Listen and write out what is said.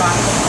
Bye.